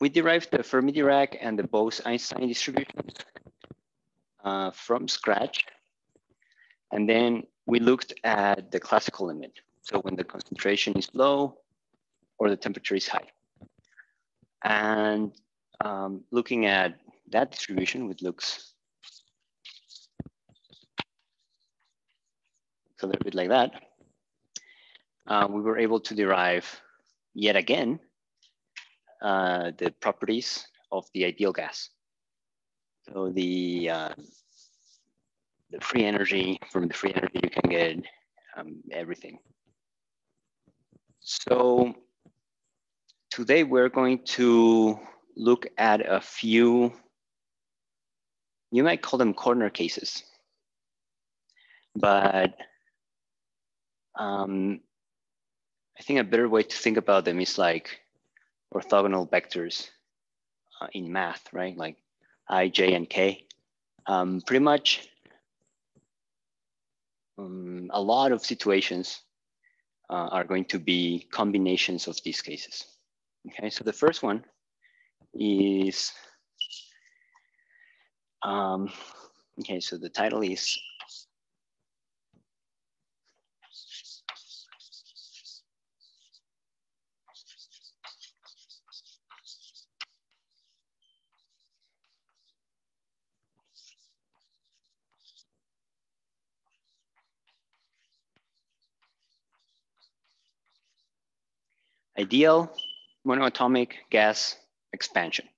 we derived the Fermi-Dirac and the Bose-Einstein distributions uh, from scratch. And then we looked at the classical limit. So when the concentration is low or the temperature is high. And um, looking at that distribution, which looks a little bit like that, uh, we were able to derive yet again uh, the properties of the ideal gas. So the uh, the free energy from the free energy you can get um, everything. So today we're going to look at a few, you might call them corner cases, but um, I think a better way to think about them is like orthogonal vectors uh, in math, right? Like i, j, and k. Um, pretty much um, a lot of situations uh, are going to be combinations of these cases. Okay, so the first one is, um, okay, so the title is ideal monoatomic gas expansion.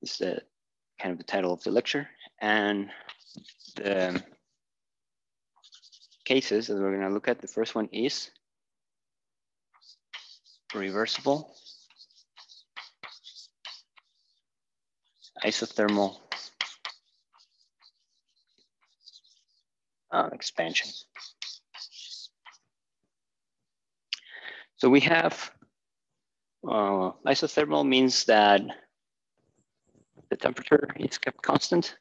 This is the kind of the title of the lecture. And the cases that we're gonna look at, the first one is reversible isothermal uh, expansion. So we have uh, isothermal means that the temperature is kept constant.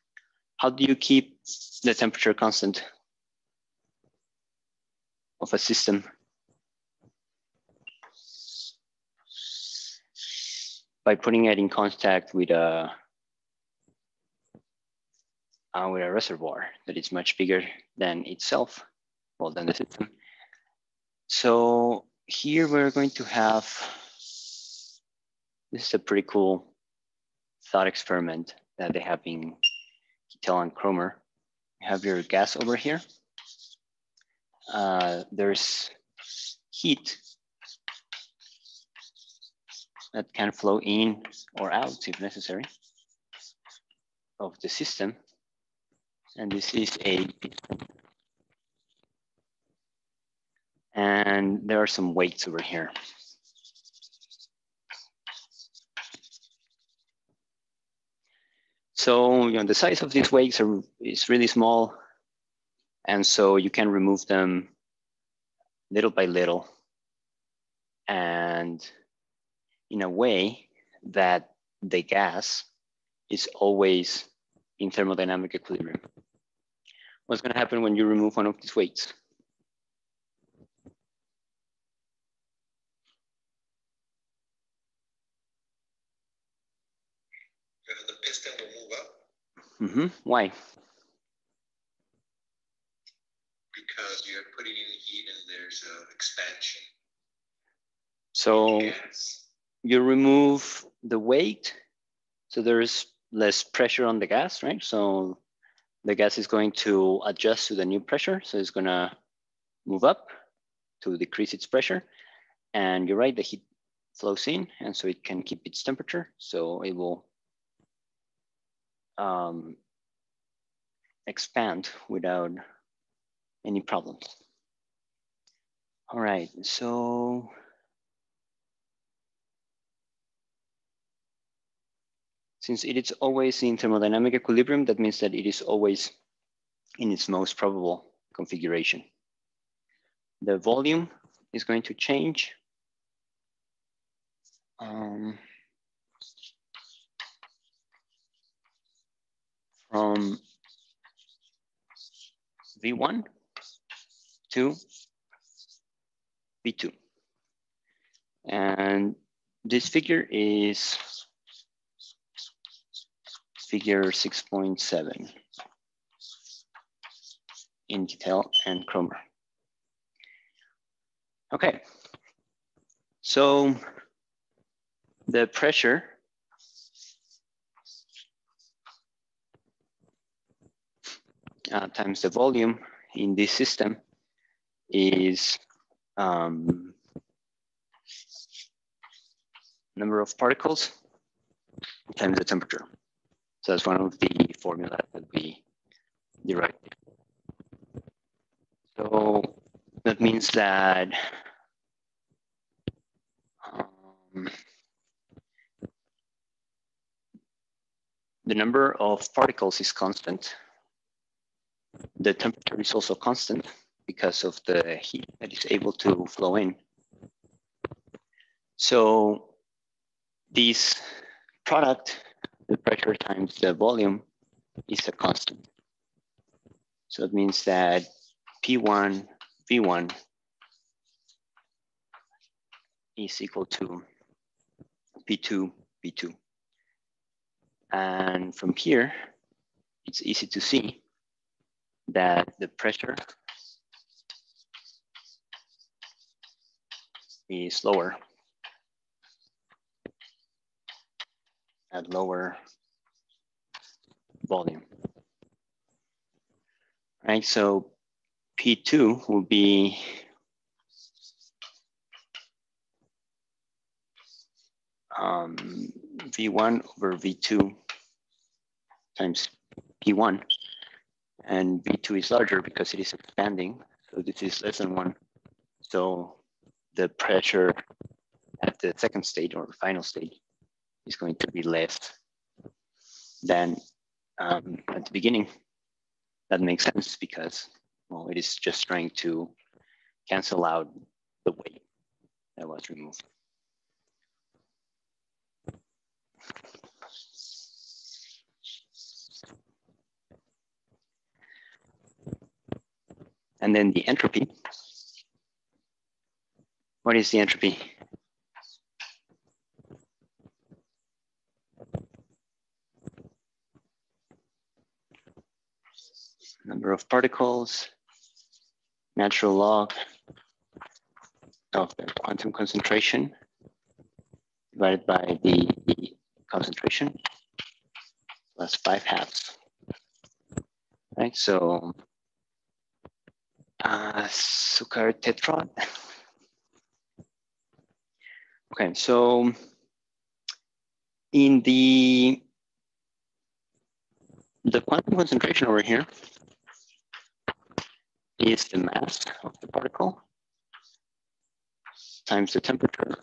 How do you keep the temperature constant of a system? By putting it in contact with a uh, with a reservoir that is much bigger than itself, well, than the system. So here we're going to have, this is a pretty cool thought experiment that they have in Kittel and Kroemer. You have your gas over here. Uh, there's heat that can flow in or out if necessary of the system. And this is a and there are some weights over here. So you know, the size of these weights are, is really small. And so you can remove them little by little. And in a way that the gas is always in thermodynamic equilibrium. What's gonna happen when you remove one of these weights? Mm -hmm. Why? Because you're putting in heat and there's an expansion. So you remove the weight, so there's less pressure on the gas, right? So the gas is going to adjust to the new pressure. So it's gonna move up to decrease its pressure. And you're right, the heat flows in and so it can keep its temperature. So it will um, expand without any problems. All right, so since it is always in thermodynamic equilibrium, that means that it is always in its most probable configuration. The volume is going to change. Um, from V1 to V2. And this figure is figure 6.7 in Kittel and Kroemer. Okay, so the pressure uh, times the volume in this system is um, number of particles times the temperature. So that's one of the formula that we derived. So that means that um, the number of particles is constant. The temperature is also constant because of the heat that is able to flow in. So this product, the pressure times the volume, is a constant. So it means that P1, V1 is equal to P2, V2. And from here, it's easy to see that the pressure is lower at lower volume. Right, so P2 will be um, V1 over V2 times P1. And V2 is larger because it is expanding. So this is less than one. So the pressure at the second state or the final state is going to be less than um, at the beginning. That makes sense because, well, it is just trying to cancel out the weight that was removed. And then the entropy. What is the entropy? Number of particles, natural log of the quantum concentration divided by the concentration plus five halves. Right, so uh, Sackur-Tetrode. Okay, so in the the quantum concentration over here is the mass of the particle times the temperature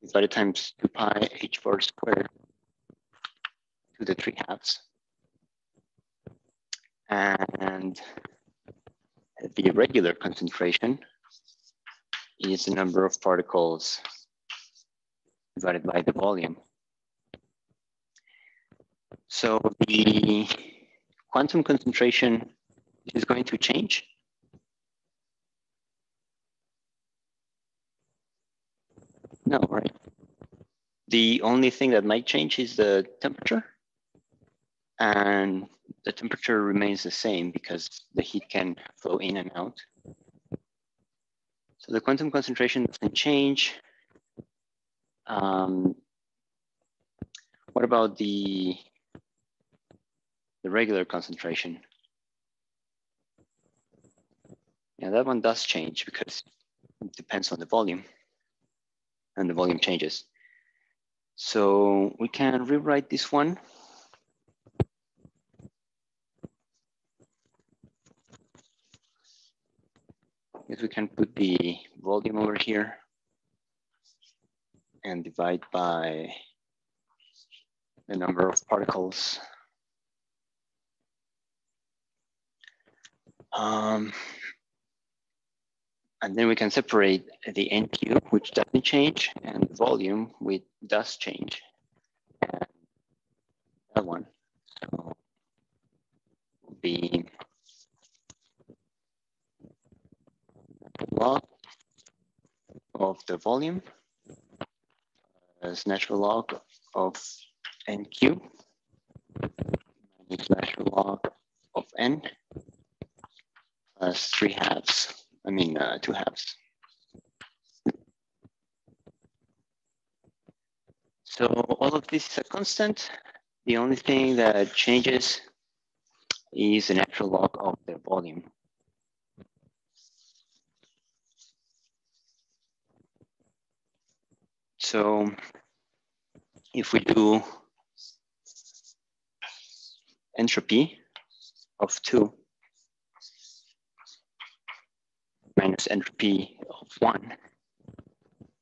divided times 2 pi h bar squared to the 3 halves. And the regular concentration is the number of particles divided by the volume. So the quantum concentration is going to change. No, right? The only thing that might change is the temperature. And the temperature remains the same because the heat can flow in and out. So the quantum concentration doesn't change. Um, what about the, the regular concentration? Yeah, that one does change because it depends on the volume and the volume changes. So we can rewrite this one. If we can put the volume over here and divide by the number of particles. Um, and then we can separate the n cube, which doesn't change, and the volume, which does change. And that one so be log of the volume as natural log of n cube minus natural log of n plus three halves, I mean uh, two halves. So all of this is a constant. The only thing that changes is the natural log of the volume. So if we do entropy of two minus entropy of one,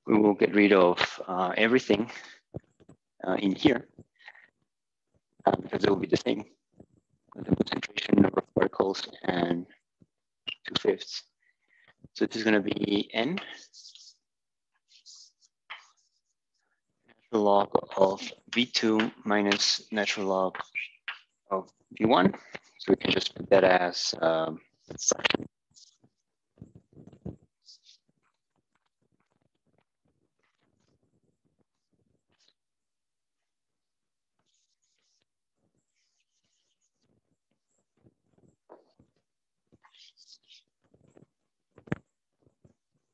we will get rid of uh, everything uh, in here uh, because it will be the same. The concentration number of particles and two fifths. So this is going to be n natural log of v2 minus natural log of v1. So we can just put that as um.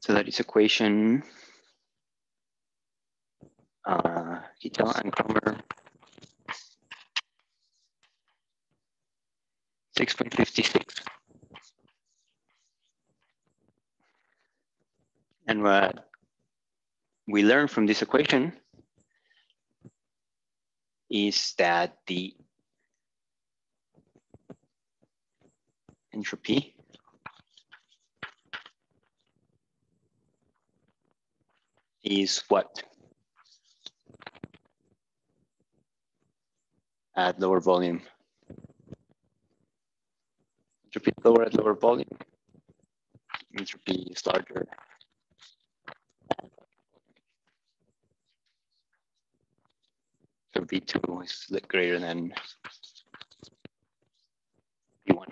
So that is equation uh, Kittel and Kroemer 6.56. And what we learn from this equation is that the entropy is what? At lower volume. Entropy is lower at lower volume. Entropy is larger. So V2 is greater than V1.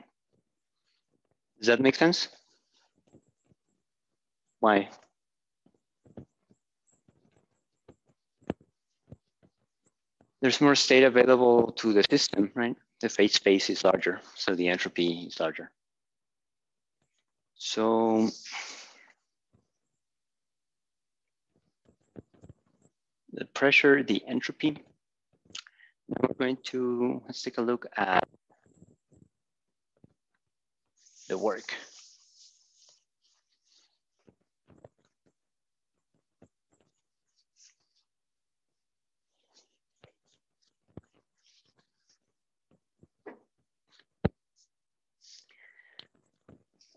Does that make sense? Why? There's more state available to the system, right? The phase space is larger, so the entropy is larger. So the pressure, the entropy. Now we're going to, let's take a look at the work.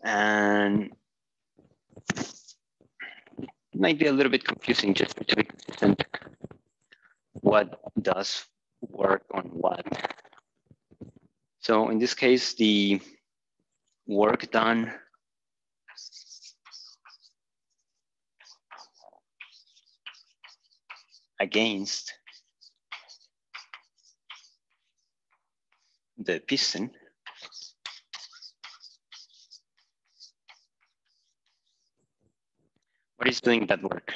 And it might be a little bit confusing just to be consistent what does work on what. So in this case, the work done against the piston What is doing that work?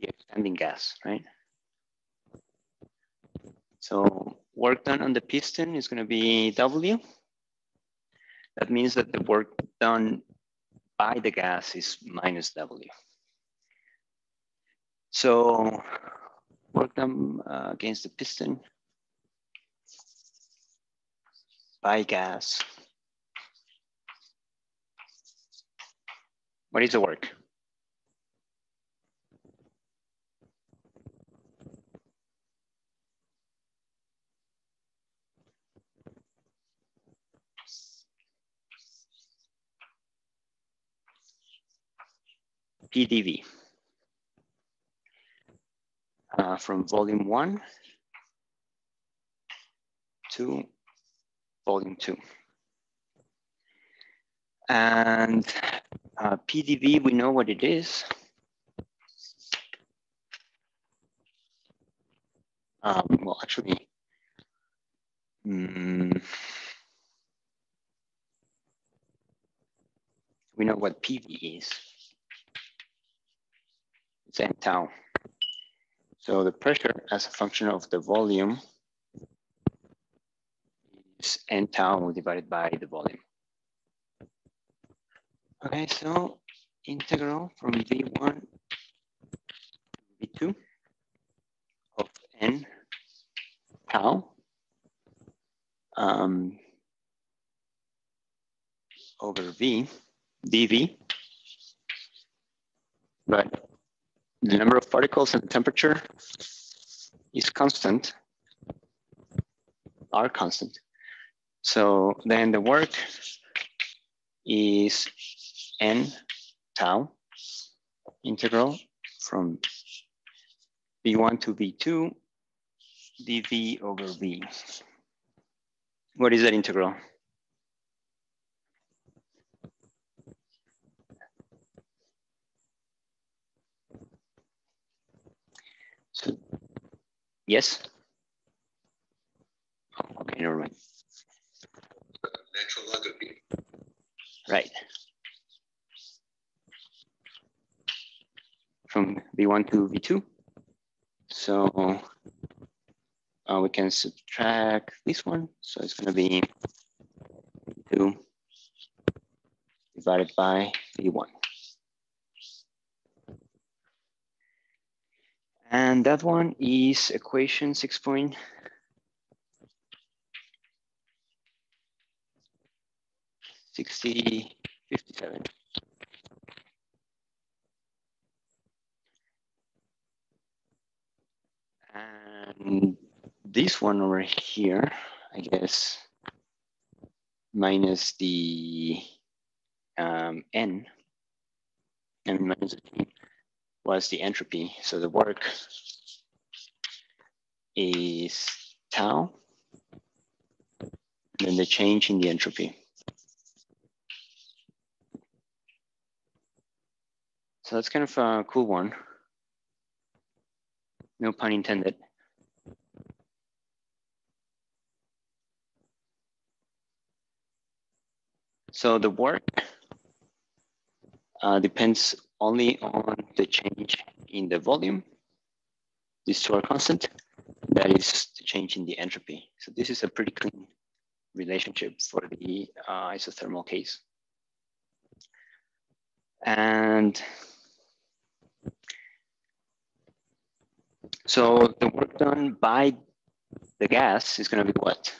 The expanding gas, right? So work done on the piston is going to be W. That means that the work done by the gas is minus W. So work them uh, against the piston by gas. What is the work? PDV uh, from volume one to volume two. And uh, we know what it is. Um, well, actually, mm, we know what PV is. It's n tau. So the pressure as a function of the volume is n tau divided by the volume. Okay, so integral from V1 to V2 of n tau um, over V, dV, but the number of particles and the temperature is constant, are constant. So then the work is n tau integral from v1 to v2 dv over v. What is that integral? Yes? Oh, okay, never mind. Natural log. Right. From V1 to V2. So uh, we can subtract this one. So it's going to be V2 divided by V1. And that one is equation 6.0. Sixty fifty-seven. And this one over here, I guess, minus the um, n, and minus the t, was the entropy. So the work is tau, and then the change in the entropy. So that's kind of a cool one. No pun intended. So the work uh, depends only on the change in the volume. These to our constant. That is the change in the entropy. So this is a pretty clean relationship for the uh, isothermal case. And so the work done by the gas is going to be what?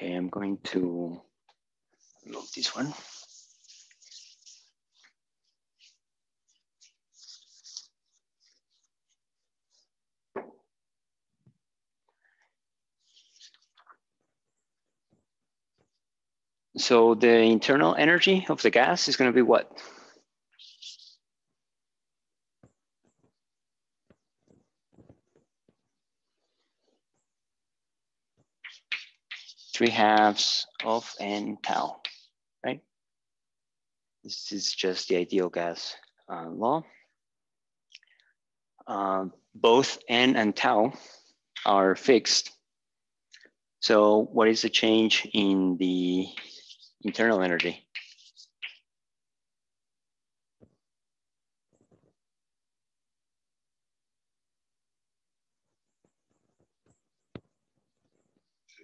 Okay, I'm going to remove this one. So the internal energy of the gas is going to be what? Three halves of n tau, right? This is just the ideal gas uh, law. Uh, both n and tau are fixed. So what is the change in the internal energy.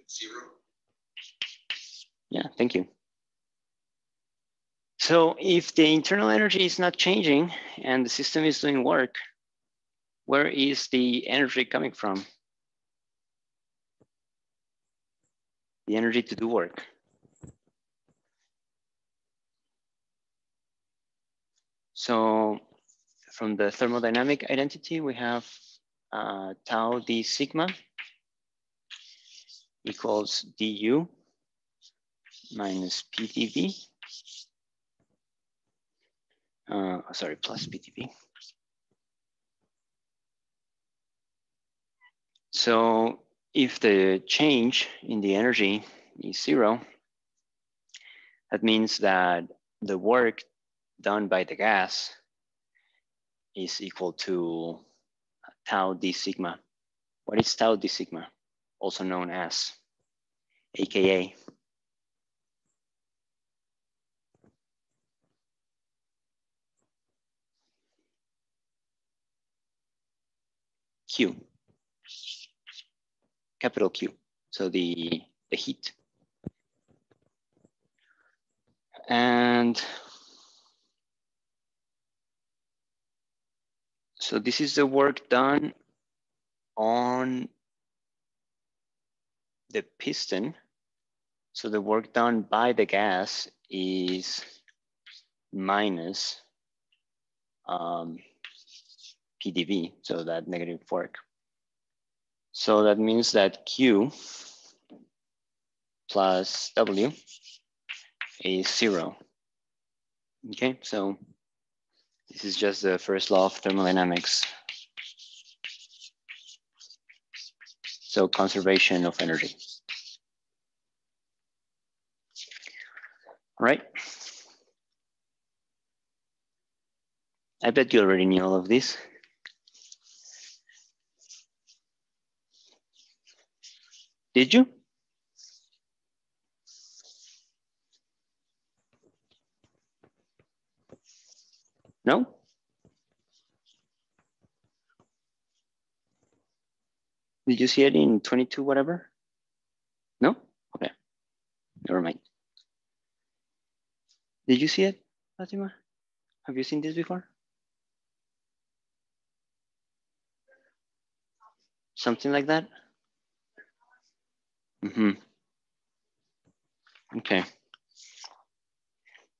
Zero. Yeah, thank you. So if the internal energy is not changing and the system is doing work, where is the energy coming from? The energy to do work. So from the thermodynamic identity, we have uh, tau d sigma equals du minus pdv uh, sorry, plus PdV. So if the change in the energy is zero, that means that the work done by the gas is equal to tau d sigma. What is tau d sigma? Also known as AKA. Q, capital Q, so the, the heat. And so this is the work done on the piston. So the work done by the gas is minus um, PDV, so that negative work. So that means that Q plus W is zero. Okay, so this is just the first law of thermodynamics. So conservation of energy. Right. I bet you already knew all of this. Did you? No? Did you see it in 22 whatever? No? Okay. Never mind. Did you see it, Fatima? Have you seen this before? Something like that? Mm -hmm. Okay.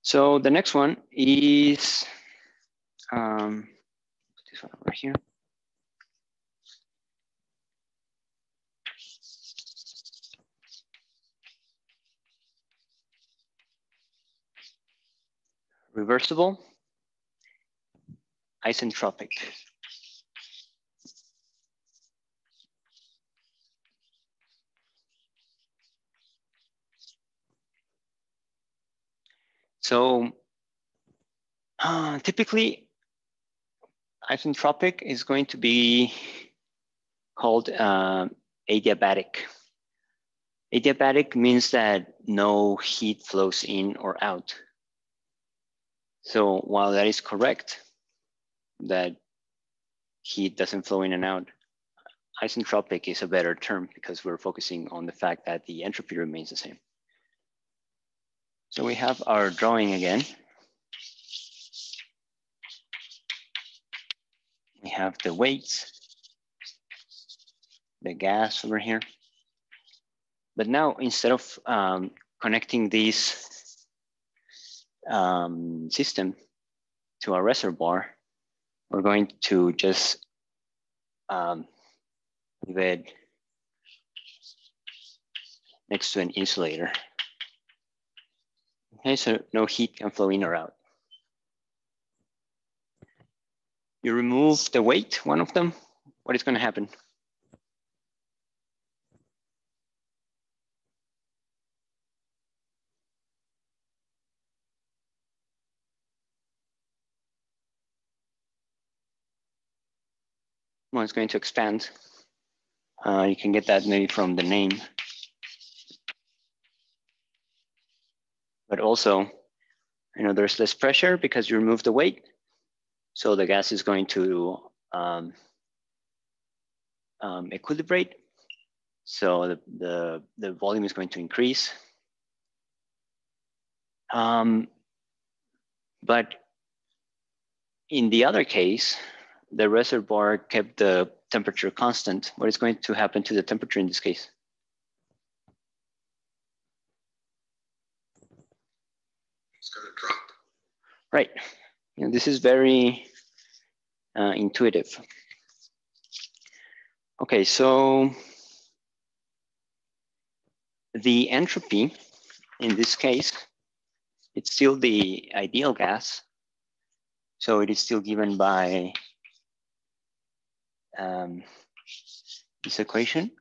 So the next one is um, this one over here. Reversible, isentropic. So uh, typically, isentropic is going to be called uh, adiabatic. Adiabatic means that no heat flows in or out. So while that is correct, that heat doesn't flow in and out, isentropic is a better term because we're focusing on the fact that the entropy remains the same. So we have our drawing again. We have the weights, the gas over here. But now instead of um, connecting this um, system to a reservoir, we're going to just um, leave it next to an insulator. Okay, so no heat can flow in or out. You remove the weight, one of them, what is gonna happen? Well, it's going to expand. Uh, you can get that maybe from the name. But also, you know, there's less pressure because you remove the weight. So the gas is going to um, um, equilibrate. So the, the, the, volume is going to increase. Um, but in the other case, the reservoir kept the temperature constant. What is going to happen to the temperature in this case? going to drop. Right. And this is very uh, intuitive. Okay, so the entropy in this case, it's still the ideal gas, So it is still given by um, this equation.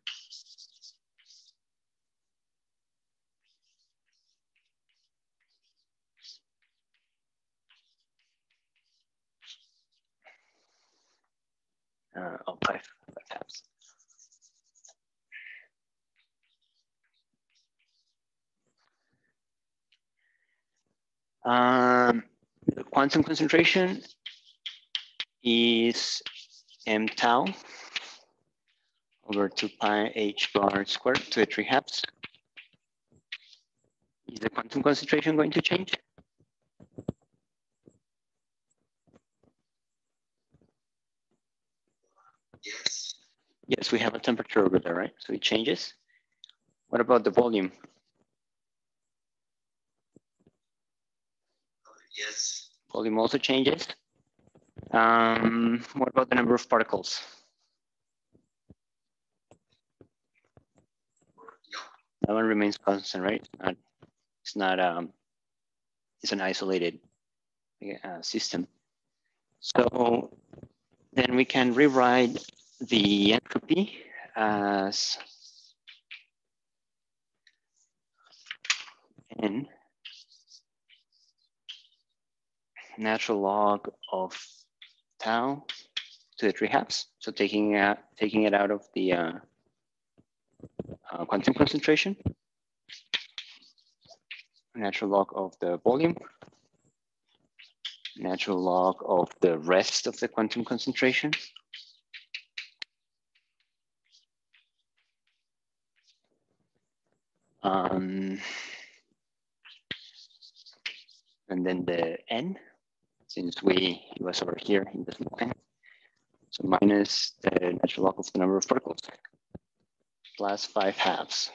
Uh, oh, five, five halves. Um, the quantum concentration is m tau over 2 pi h bar squared to the 3 halves. Is the quantum concentration going to change? Yes, we have a temperature over there, right? So it changes. What about the volume? Yes. Volume also changes. Um, what about the number of particles? That one remains constant, right? It's not, it's not um, it's an isolated uh, system. So then we can rewrite the entropy as n natural log of tau to the 3 halves. So taking, taking it out of the uh, uh, quantum concentration, natural log of the volume, natural log of the rest of the quantum concentration. And then the n, since we it was over here in this line. So minus the natural log of the number of particles plus five halves.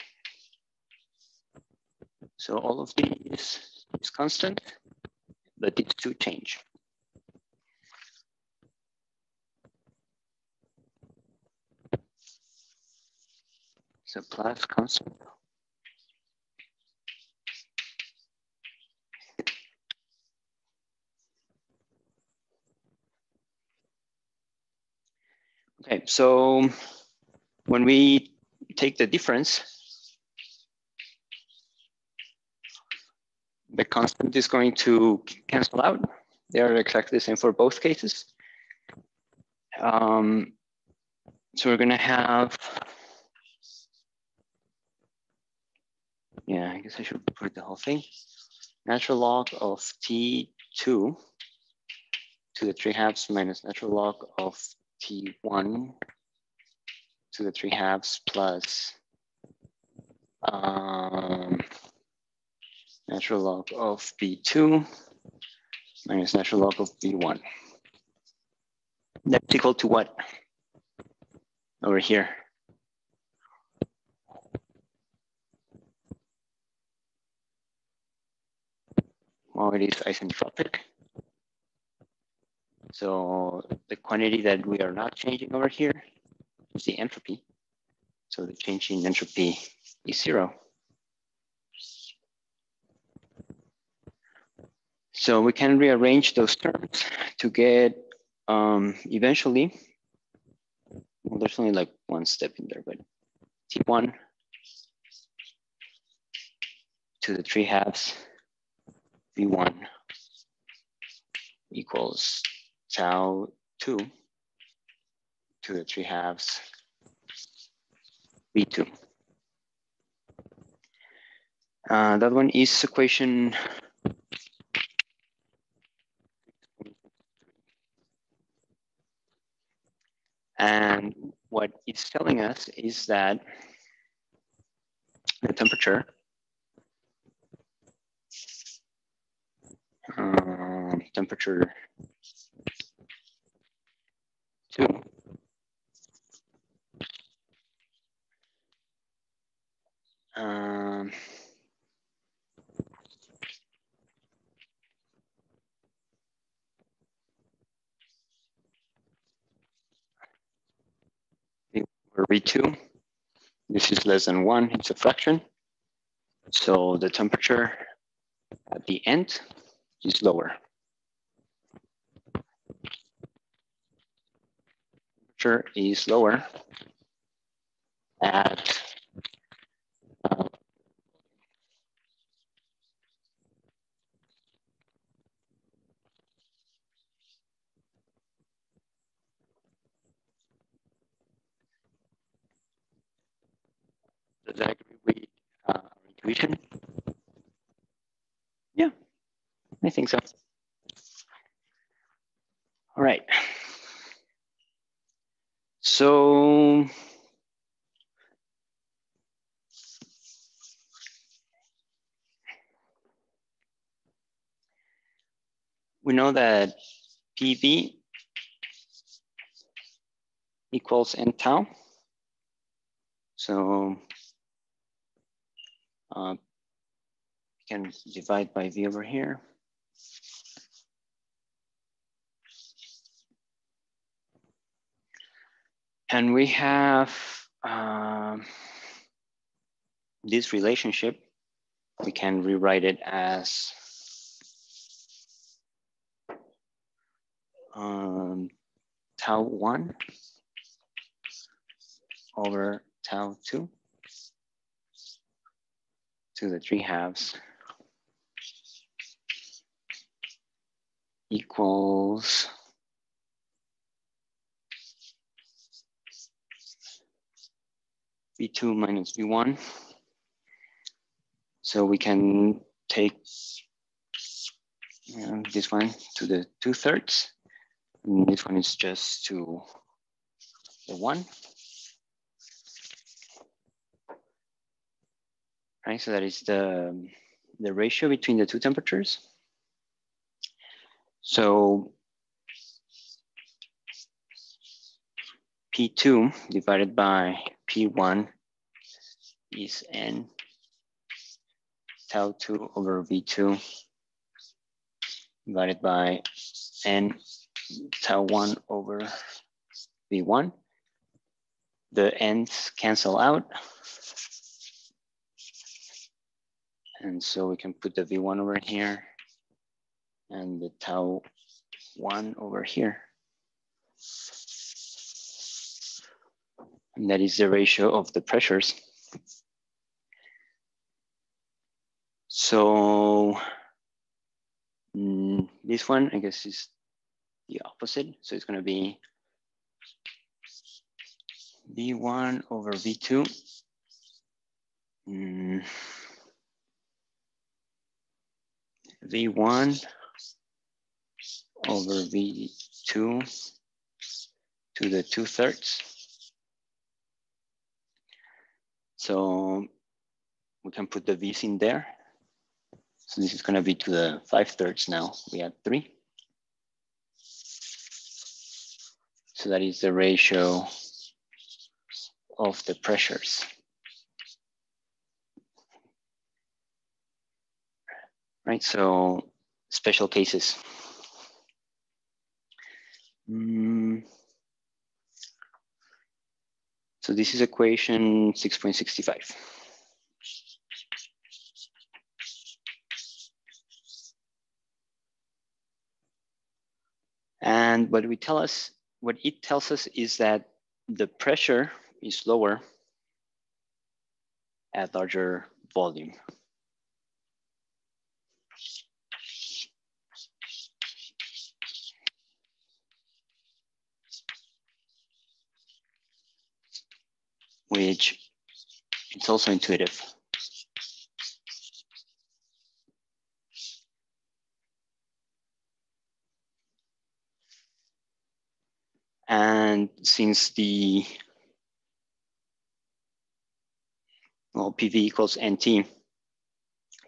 So all of these is constant, but these two change. So plus constant. Okay, so when we take the difference, the constant is going to cancel out. They are exactly the same for both cases. Um, so we're gonna have, yeah, I guess I should put the whole thing. Natural log of T2 to the 3 halves minus natural log of T1 to the 3 halves plus um, natural log of B2 minus natural log of B1. That's equal to what? Over here. Well, it is isentropic. So the quantity that we are not changing over here is the entropy. So the change in entropy is zero. So we can rearrange those terms to get um, eventually, well, there's only like one step in there, but T1 to the 3 halves V1 equals tau 2 to the 3 halves V2. Uh, that one is equation And what it's telling us is that the temperature um, temperature two um, for V2, this is less than one, it's a fraction. So the temperature at the end is lower. Pressure is lower at uh, Does that agree with uh, our intuition? Yeah, I think so. All right. So we know that PV equals n tau. So uh, can divide by V over here. And we have um, this relationship. We can rewrite it as um, tau 1 over tau 2 to the 3 halves equals V2 minus V1. So we can take you know, this one to the two thirds. And this one is just to the one. Right, so that is the, the ratio between the two temperatures. So P2 divided by P1 is N tau 2 over V2 divided by N tau 1 over V1. The ends cancel out. And so we can put the V1 over here and the tau 1 over here. And that is the ratio of the pressures. So mm, this one, I guess, is the opposite. So it's going to be V1 over V2. Mm. V1 over V2 to the two thirds. So we can put the V's in there. So this is gonna be to the five thirds now. We have three. So that is the ratio of the pressures. Right, so special cases. Mm. So this is equation 6.65. And what we tell us, what it tells us is that the pressure is lower at larger volume. Which it's also intuitive. And since the well, PV equals NT,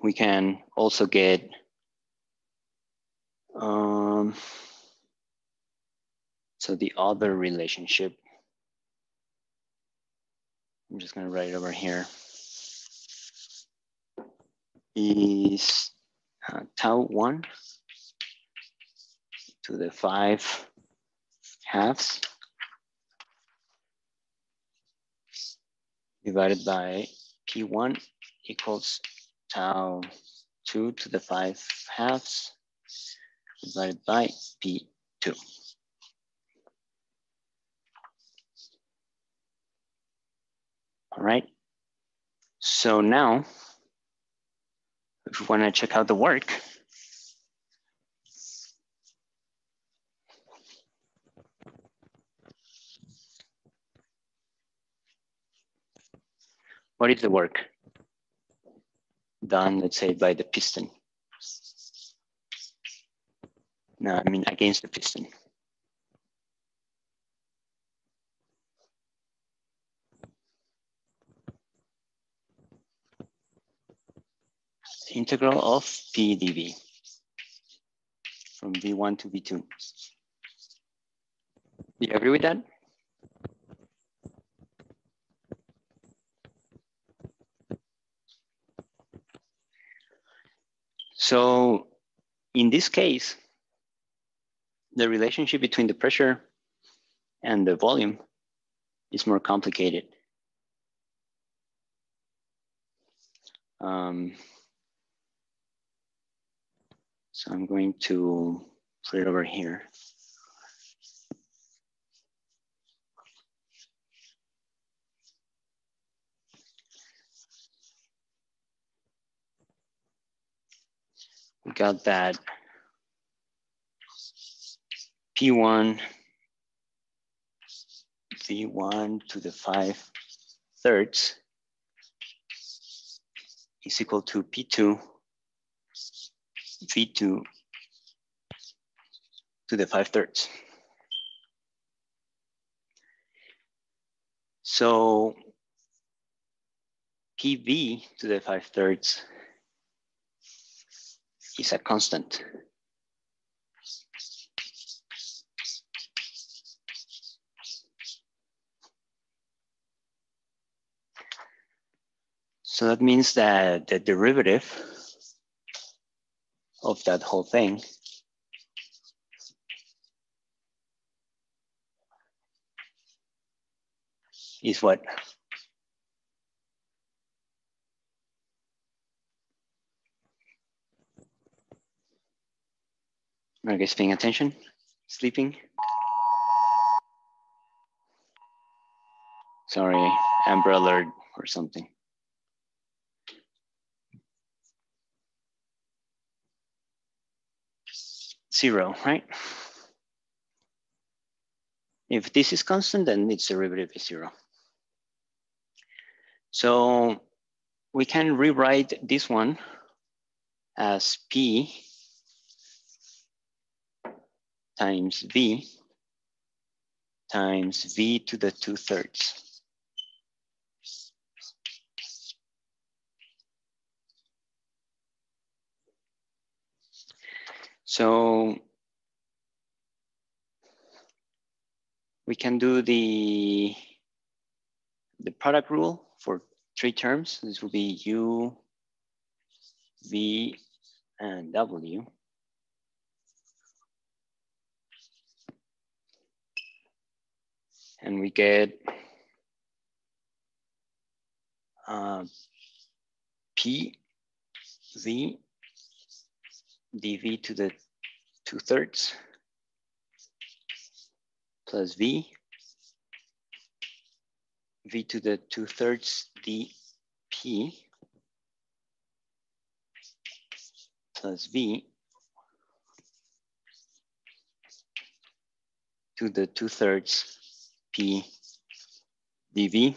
we can also get um, so the other relationship I'm just going to write it over here, is uh, tau 1 to the 5 halves divided by P1 equals tau 2 to the 5 halves divided by P2. All right. So now, if we want to check out the work, what is the work done, let's say, by the piston? No, I mean against the piston. Integral of PdV from V1 to V2. Do you agree with that? So in this case, the relationship between the pressure and the volume is more complicated. Um, so I'm going to put it over here. We got that P1 V1 to the 5 thirds is equal to P2 V2 to the 5 thirds. So PV to the 5 thirds is a constant. So that means that the derivative of that whole thing is what? Are you guys paying attention? Sleeping? Sorry, Amber Alert or something. Zero, right? If this is constant, then its derivative is zero. So we can rewrite this one as P times V times V to the two thirds. So we can do the, the product rule for three terms. This will be U, V, and W. And we get uh, P, V, dV to the two thirds plus V, V to the two thirds dP plus V to the two thirds P dV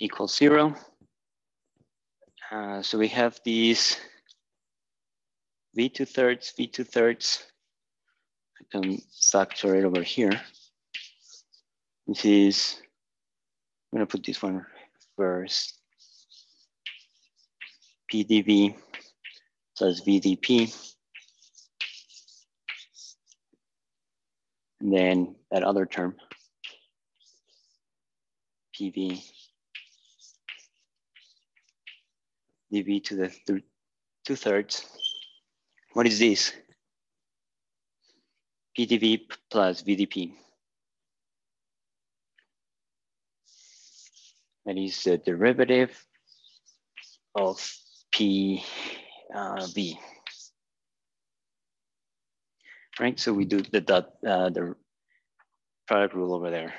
equals zero. Uh, so we have these V two thirds, V two thirds. I can factor it over here. This is, I'm gonna put this one first. PdV plus VdP. And then that other term, PV dV to the th two thirds. What is this? PdV plus VdP. That is the derivative of PV. Uh, right, so we do the dot, uh, the product rule over there.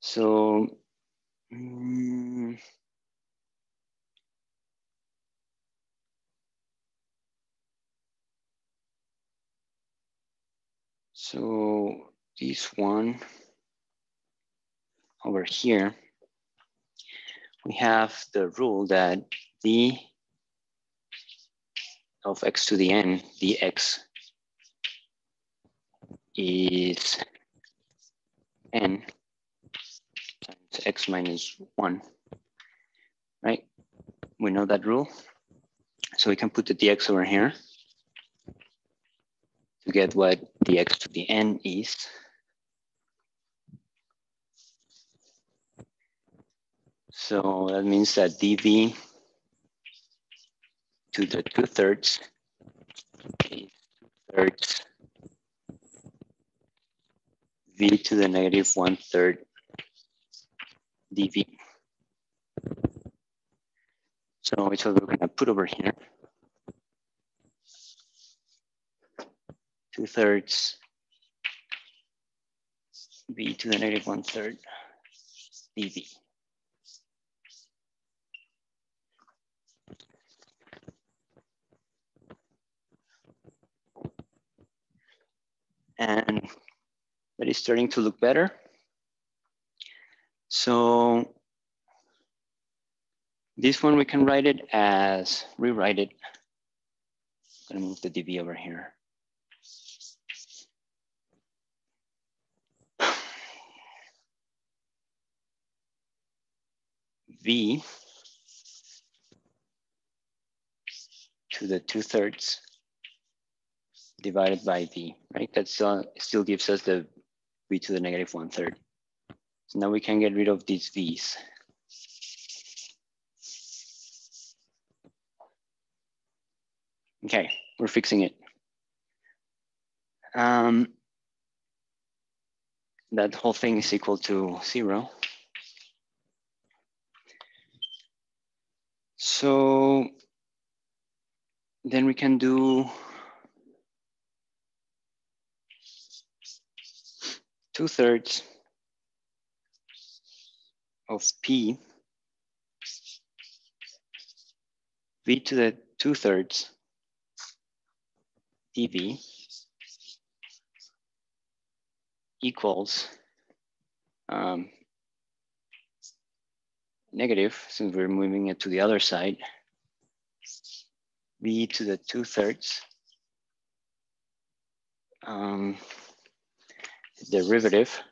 So Mm. So this one over here, we have the rule that d of x to the n dx is n times x minus 1, right? We know that rule. So we can put the dx over here to get what dx to the n is. So that means that dv to the two thirds is two thirds v to the negative one third dv. So it's what we're gonna put over here. Two thirds b to the negative one third dv. And that is starting to look better. So this one we can write it as, rewrite it. I'm gonna move the dv over here. V to the two thirds divided by V, right? That still, still gives us the V to the negative one third. So now we can get rid of these V's. Okay, we're fixing it. Um, that whole thing is equal to zero. So then we can do two thirds of P. V to the two thirds dV equals um, negative, since we're moving it to the other side, v to the two thirds um, derivative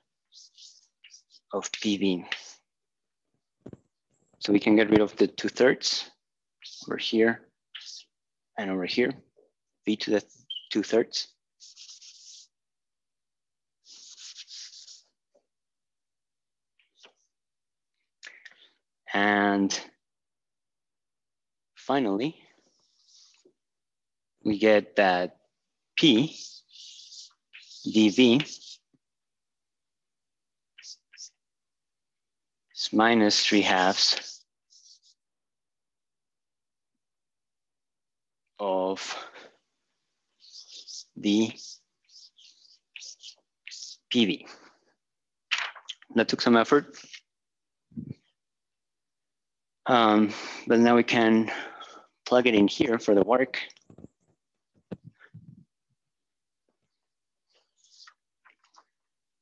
of PV. So we can get rid of the two thirds over here and over here, v to the two thirds. And finally, we get that P dV is minus three halves of the PV. That took some effort. Um, but now we can plug it in here for the work.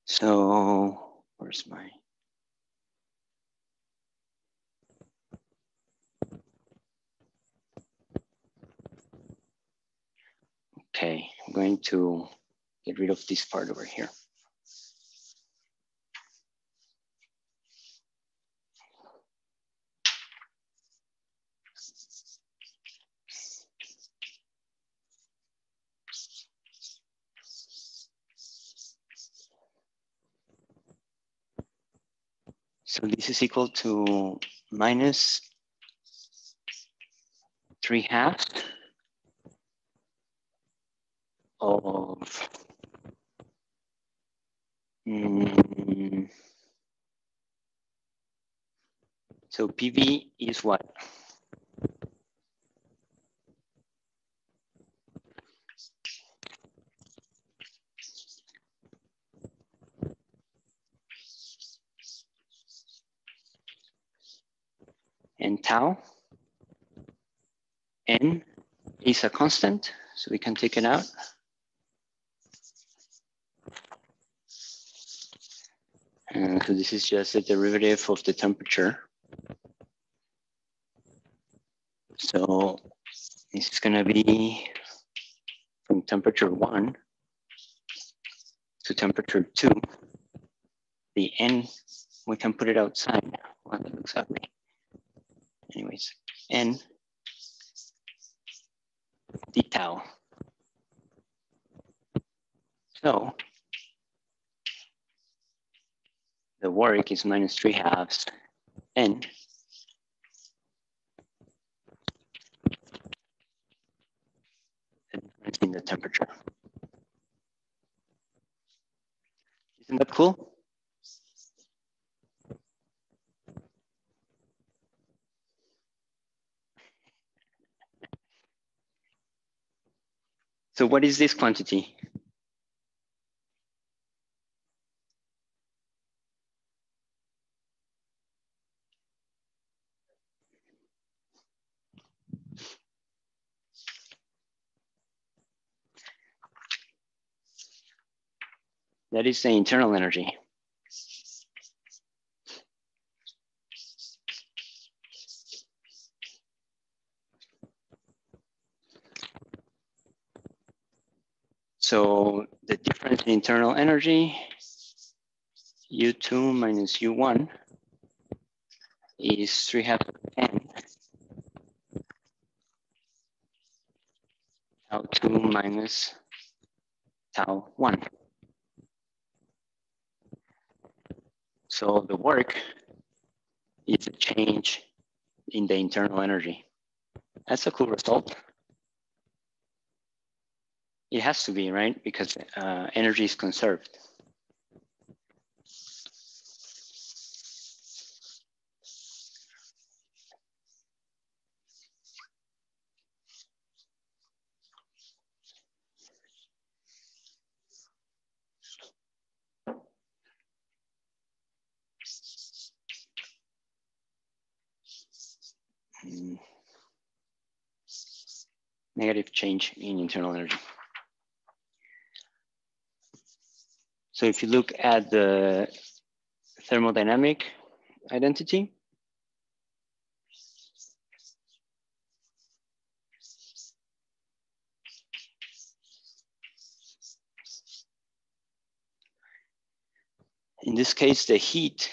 So where's my, okay, I'm going to get rid of this part over here. This is equal to minus three halves of mm, so PV is what? And tau. N is a constant, so we can take it out. And so this is just a derivative of the temperature. So this is gonna be from temperature one to temperature two. The N, we can put it outside. Well, that looks ugly. Anyways, N d tau. So the work is minus three halves N in the temperature. Isn't that cool? So what is this quantity? That is the internal energy. So the difference in internal energy, U2 minus U1 is 3 half of n. Tau 2 minus tau 1. So the work is a change in the internal energy. That's a cool result. It has to be, right? Because uh, energy is conserved. Mm. Negative change in internal energy. So if you look at the thermodynamic identity, in this case, the heat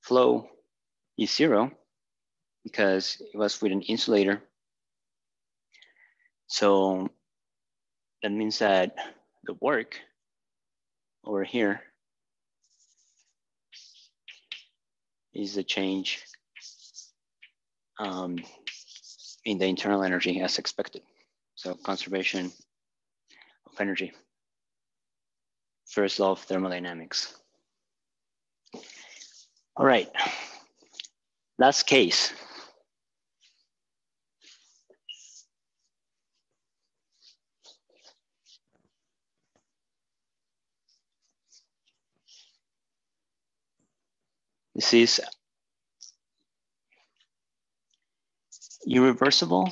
flow is zero because it was with an insulator. So that means that the work over here is the change um, in the internal energy as expected. So conservation of energy. First law of thermodynamics. All right, last case. This is irreversible.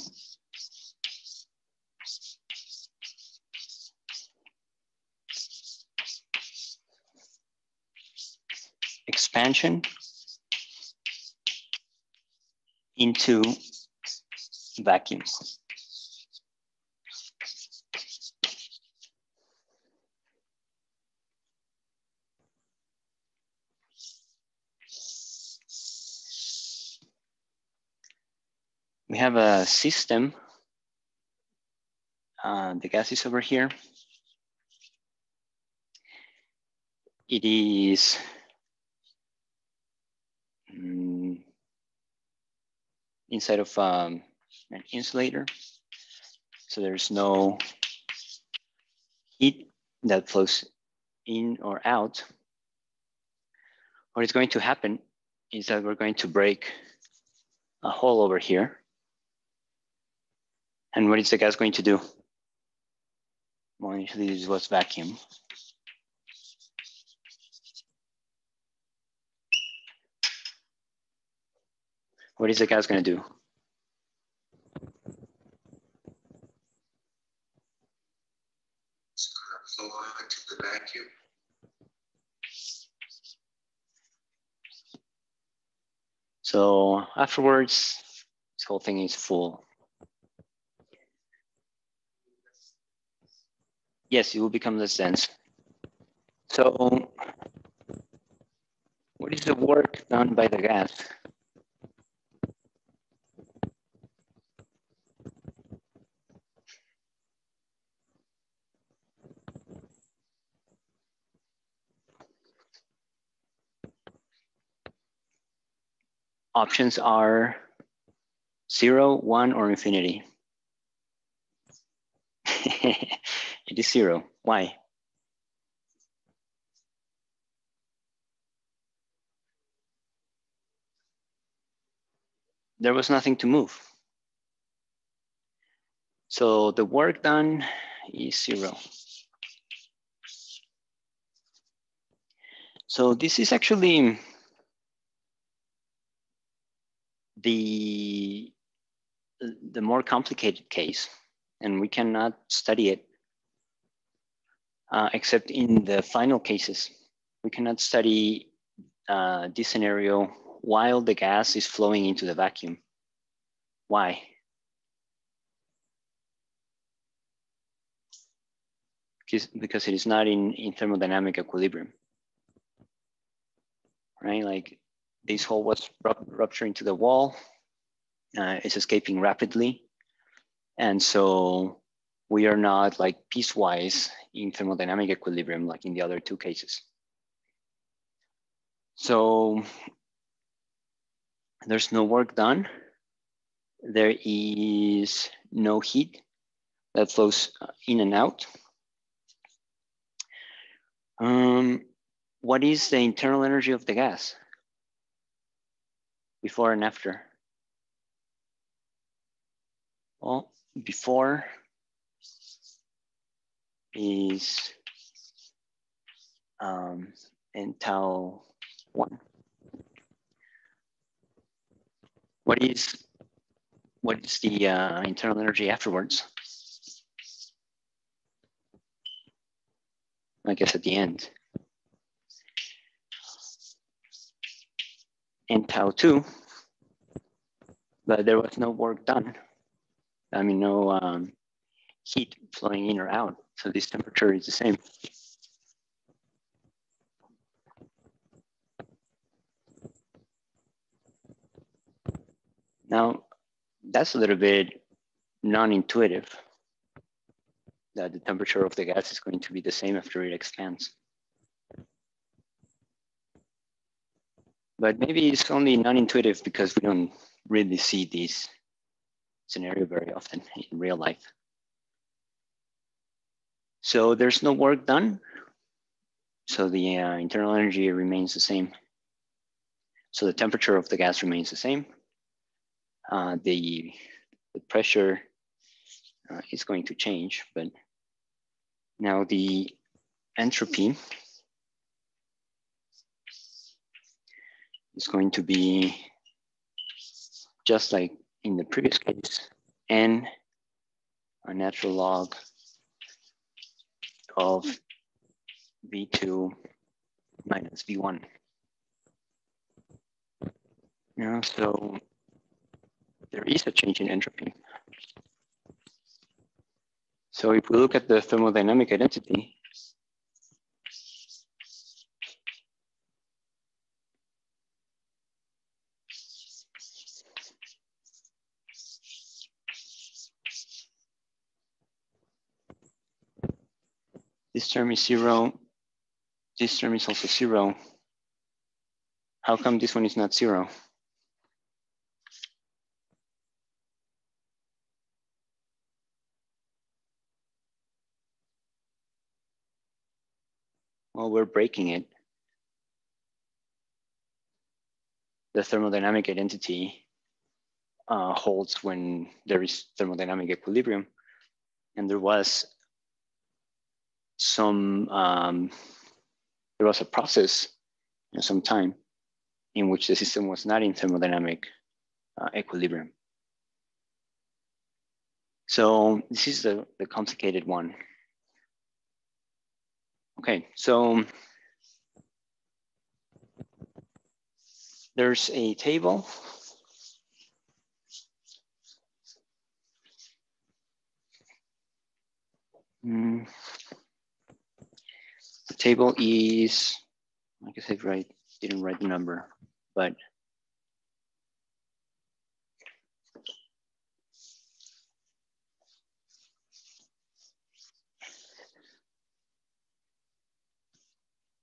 Expansion into vacuum. We have a system. Uh, the gas is over here. It is um, inside of um, an insulator. So there's no heat that flows in or out. What is going to happen is that we're going to break a hole over here. And what is the gas going to do? Well, usually this was vacuum. What is the gas gonna do? It's gonna flow out to the vacuum. So afterwards, this whole thing is full. Yes, it will become less dense. So what is the work done by the gas? Options are zero, one, or infinity. it is zero. Why? There was nothing to move. So the work done is zero. So this is actually the, the more complicated case, and we cannot study it uh, except in the final cases. We cannot study uh, this scenario while the gas is flowing into the vacuum. Why? Because, it is not in, in thermodynamic equilibrium, right? Like this hole was rupturing to the wall, uh, it's escaping rapidly. And so we are not like piecewise in thermodynamic equilibrium like in the other two cases. So there's no work done. There is no heat that flows in and out. Um, what is the internal energy of the gas? before and after? Well, before is um, in tau one. What is what is the uh, internal energy afterwards? I guess at the end. in tau 2, but there was no work done. I mean, no um, heat flowing in or out. So this temperature is the same. Now, that's a little bit non-intuitive that the temperature of the gas is going to be the same after it expands. but maybe it's only non-intuitive because we don't really see this scenario very often in real life. So there's no work done. So the uh, internal energy remains the same. So the temperature of the gas remains the same. Uh, the, the pressure uh, is going to change, but now the entropy is going to be just like in the previous case, n a natural log of v2 minus v1. Yeah, so there is a change in entropy. So if we look at the thermodynamic identity, This term is zero. This term is also zero. How come this one is not zero? Well, we're breaking it. The thermodynamic identity uh, holds when there is thermodynamic equilibrium. And there was some um, there was a process know, some time in which the system was not in thermodynamic uh, equilibrium. So this is the, the complicated one. Okay, so there's a table. Mm. Table is, like I guess I right, didn't write the number, but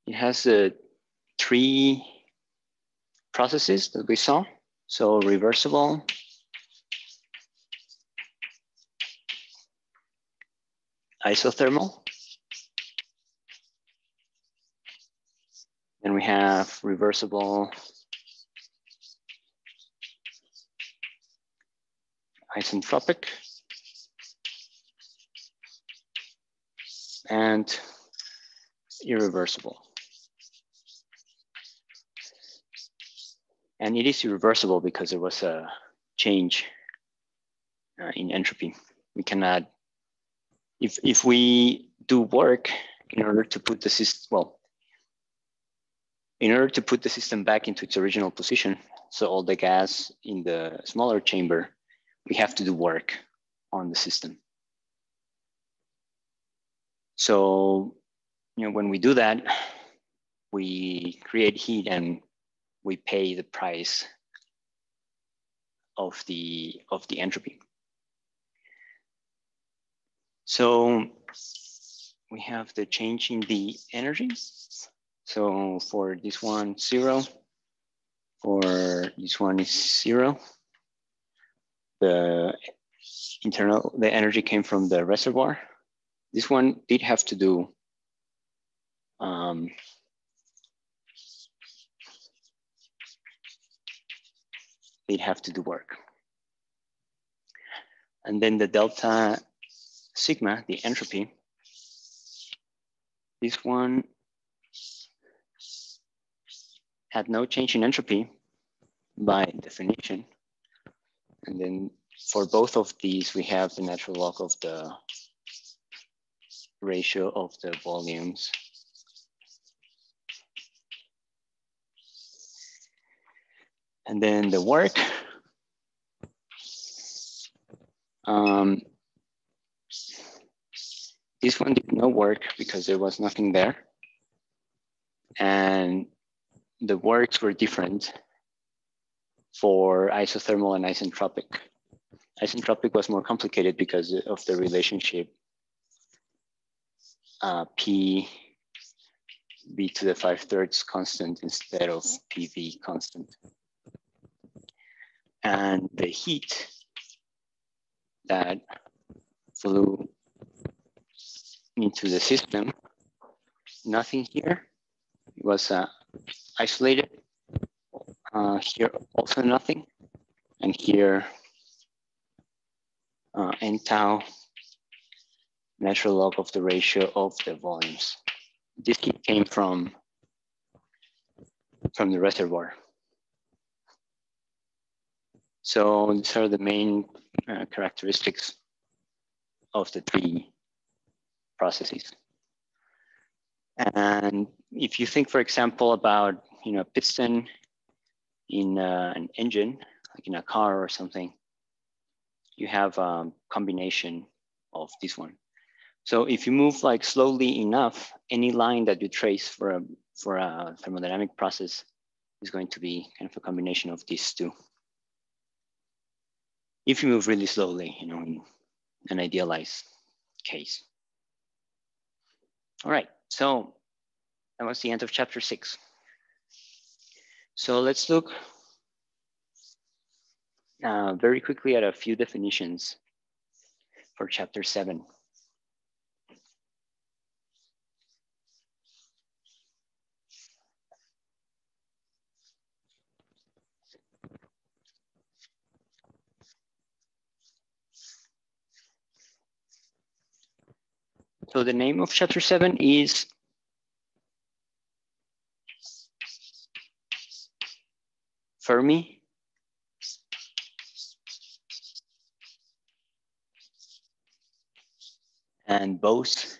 it has the three processes that we saw. So reversible, isothermal, and we have reversible isentropic and irreversible. And it is irreversible because there was a change uh, in entropy. We cannot, if, if we do work in order to put the system, well, in order to put the system back into its original position, so all the gas in the smaller chamber, we have to do work on the system. So, you know, when we do that, we create heat and we pay the price of the of the entropy. So we have the change in the energy. So for this one, zero. For this one is zero. The internal, the energy came from the reservoir. This one did have to do um, they'd have to do work. And then the delta sigma, the entropy, this one had no change in entropy by definition. And then for both of these, we have the natural log of the ratio of the volumes And then the work. Um, this one did not work because there was nothing there. And the works were different for isothermal and isentropic. Isentropic was more complicated because of the relationship uh, P b to the 5 thirds constant instead of PV constant and the heat that flew into the system. Nothing here. It was uh, isolated. Uh, here also nothing. And here uh, n tau natural log of the ratio of the volumes. This came from, from the reservoir. So these are the main uh, characteristics of the three processes. And if you think, for example, about you know a piston in uh, an engine, like in a car or something, you have a combination of this one. So if you move like slowly enough, any line that you trace for a, for a thermodynamic process is going to be kind of a combination of these two if you move really slowly, you know, in an idealized case. All right, so that was the end of chapter six. So let's look uh, very quickly at a few definitions for chapter seven. So the name of chapter seven is Fermi. and Bose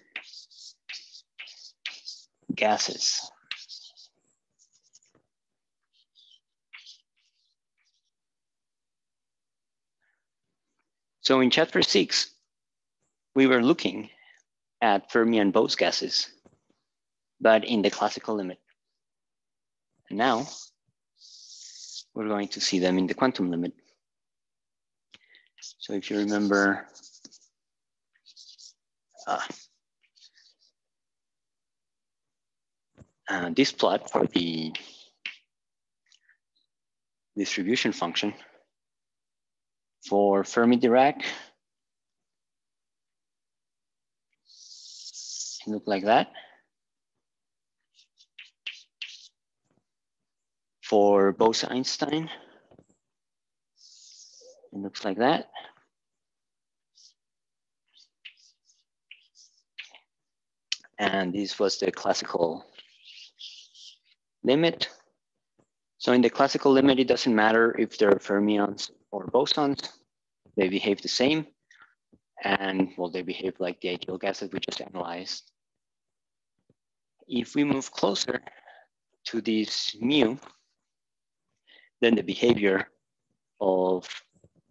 gases. So in chapter six, we were looking at Fermi and Bose gases, but in the classical limit. And now we're going to see them in the quantum limit. So if you remember, uh, uh, this plot for the distribution function for Fermi look like that. For Bose-Einstein, it looks like that. And this was the classical limit. So in the classical limit, it doesn't matter if they're fermions or bosons, they behave the same. And well, they behave like the ideal gas that we just analyzed. If we move closer to this mu, then the behavior of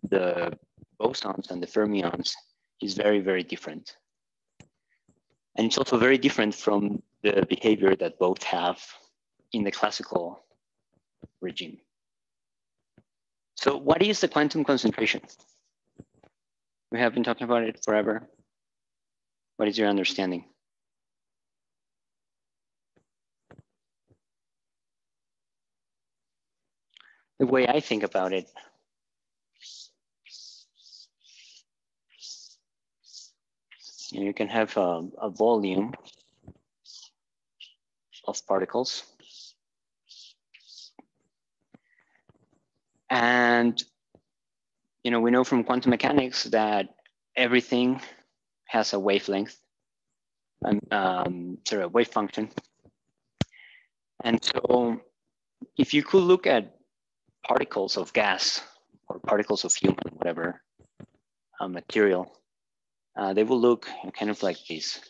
the bosons and the fermions is very, very different. And it's also very different from the behavior that both have in the classical regime. So what is the quantum concentration? We have been talking about it forever. What is your understanding? The way I think about it you can have a, a volume of particles. And you know, we know from quantum mechanics that everything has a wavelength, um, um, sorry, a wave function. And so if you could look at particles of gas or particles of human, whatever uh, material, uh, they will look kind of like these,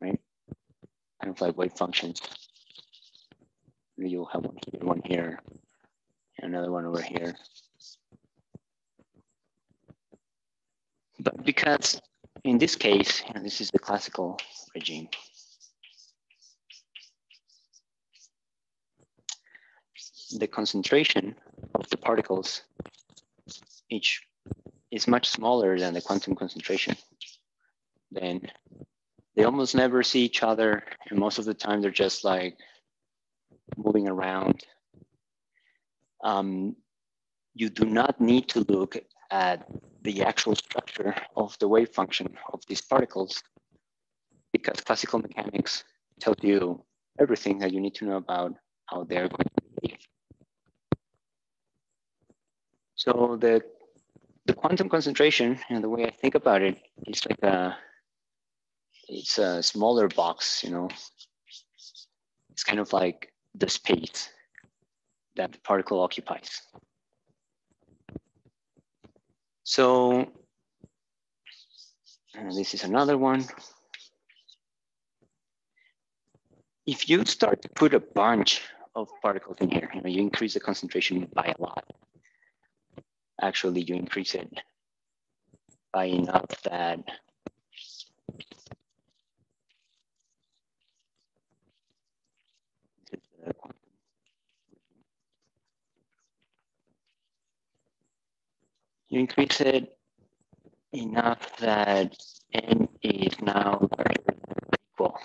right? Kind of like wave functions. You'll have one here, one here, another one over here. But because in this case, and this is the classical regime, the concentration of the particles each is much smaller than the quantum concentration. Then they almost never see each other. And most of the time they're just like moving around. Um, you do not need to look at the actual structure of the wave function of these particles because classical mechanics tells you everything that you need to know about how they're going to behave. So the the quantum concentration and the way I think about it is like a it's a smaller box, you know. It's kind of like the space that the particle occupies. So this is another one. If you start to put a bunch of particles in here, you know, you increase the concentration by a lot. Actually, you increase it by enough that you increase it enough that n is now equal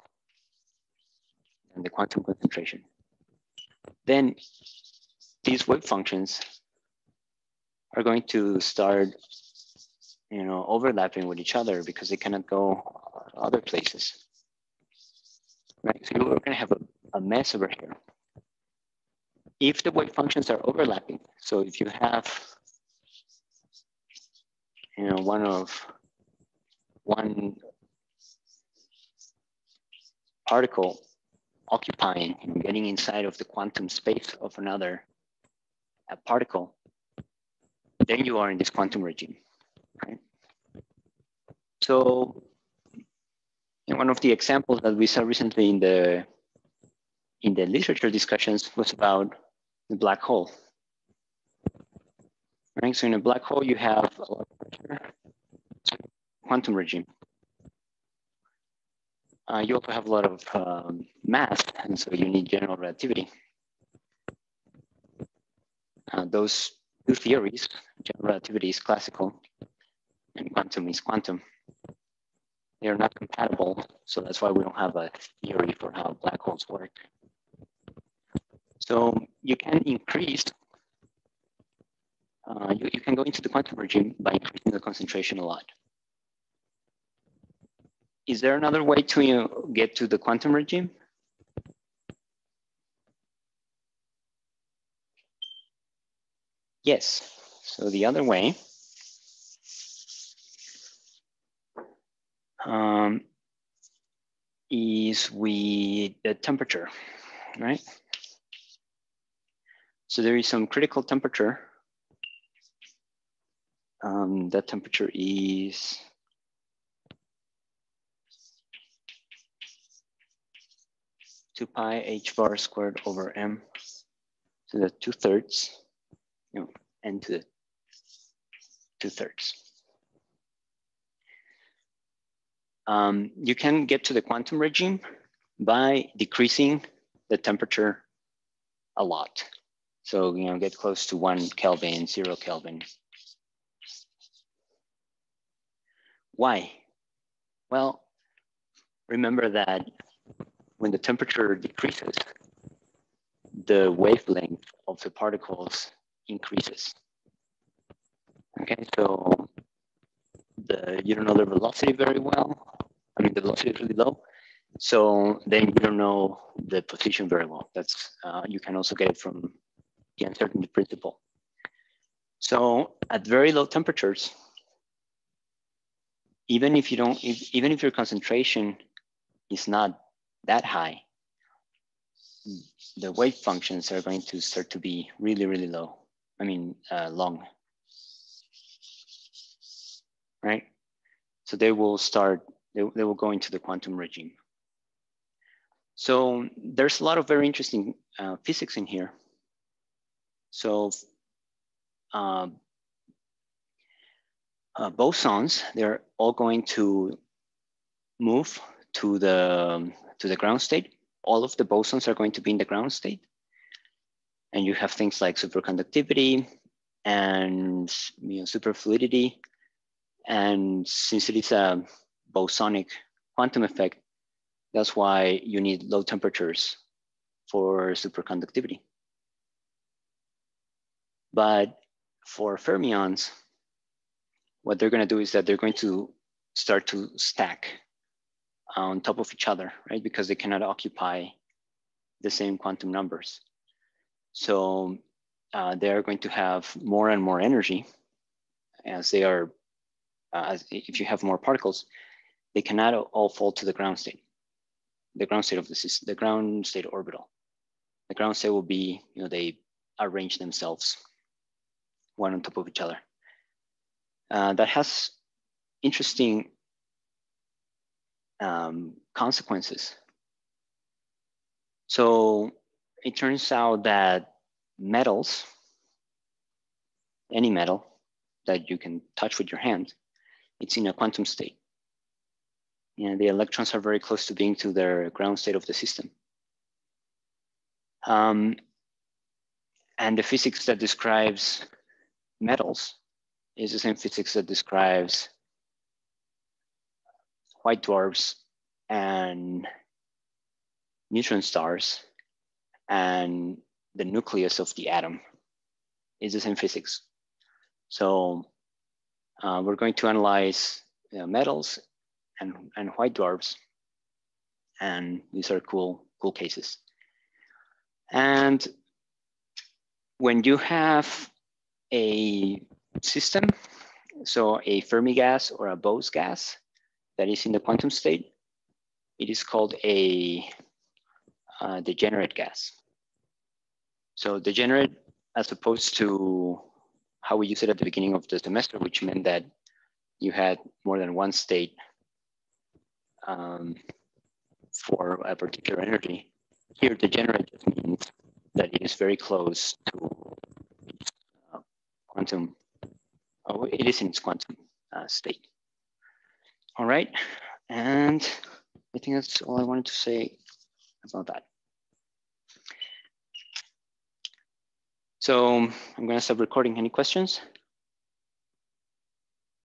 than the quantum concentration. Then these wave functions are going to start you know, overlapping with each other because they cannot go other places. Right, so we're gonna have a, a mess over here. If the wave functions are overlapping, so if you have you know, one of one particle occupying and getting inside of the quantum space of another particle, then you are in this quantum regime, right? So one of the examples that we saw recently in the in the literature discussions was about the black hole. Right, so in a black hole, you have a lot of pressure, quantum regime. Uh, you also have a lot of um, mass, and so you need general relativity. Uh, those two theories, general relativity is classical, and quantum is quantum. They are not compatible, so that's why we don't have a theory for how black holes work. So you can increase, uh, you, you can go into the quantum regime by increasing the concentration a lot. Is there another way to you know, get to the quantum regime? Yes, so the other way um, is we the temperature, right? So there is some critical temperature. Um, that temperature is two pi h bar squared over m to the two thirds, you know, and to the two thirds. Um, you can get to the quantum regime by decreasing the temperature a lot. So, you know, get close to one Kelvin, zero Kelvin. Why? Well, remember that when the temperature decreases, the wavelength of the particles increases. Okay, so the you don't know the velocity very well. I mean, the velocity is really low. So then you don't know the position very well. That's uh, you can also get it from the uncertainty principle. So at very low temperatures, even if you don't, if, even if your concentration is not that high, the wave functions are going to start to be really, really low. I mean, uh, long, right? So they will start, they, they will go into the quantum regime. So there's a lot of very interesting uh, physics in here. So um, uh, bosons, they're all going to move to the, to the ground state. All of the bosons are going to be in the ground state. And you have things like superconductivity and you know, superfluidity. And since it is a bosonic quantum effect, that's why you need low temperatures for superconductivity. But for fermions, what they're going to do is that they're going to start to stack on top of each other, right? Because they cannot occupy the same quantum numbers. So uh, they're going to have more and more energy as they are, uh, as if you have more particles, they cannot all fall to the ground state, the ground state of the system, the ground state orbital. The ground state will be, you know, they arrange themselves one on top of each other. Uh, that has interesting um, consequences. So it turns out that metals, any metal that you can touch with your hand, it's in a quantum state. And the electrons are very close to being to their ground state of the system. Um, and the physics that describes metals is the same physics that describes white dwarfs and neutron stars and the nucleus of the atom is the same physics. So uh, we're going to analyze you know, metals and, and white dwarfs. And these are cool, cool cases. And when you have a system, so a Fermi gas or a Bose gas that is in the quantum state, it is called a uh, degenerate gas. So degenerate, as opposed to how we use it at the beginning of the semester, which meant that you had more than one state um, for a particular energy. Here, degenerate means that it is very close to uh, quantum. Oh, it is in its quantum uh, state. All right, and I think that's all I wanted to say about that. So I'm going to stop recording. Any questions?